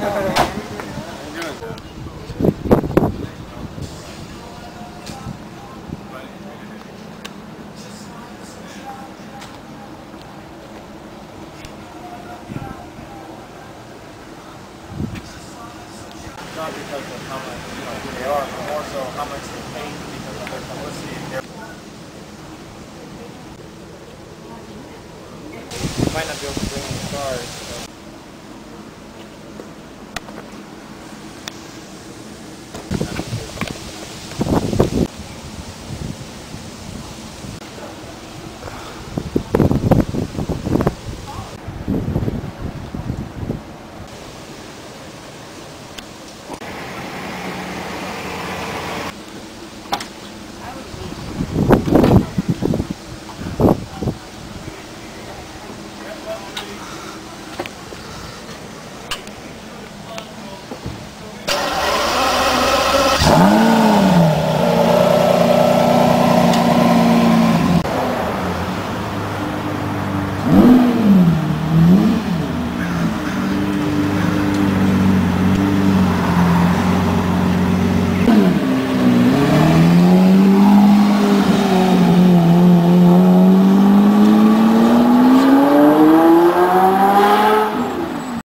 not because of how much you know who they are, but more so how much they pay because of their publicity. Might not be able to bring in cars. Ah.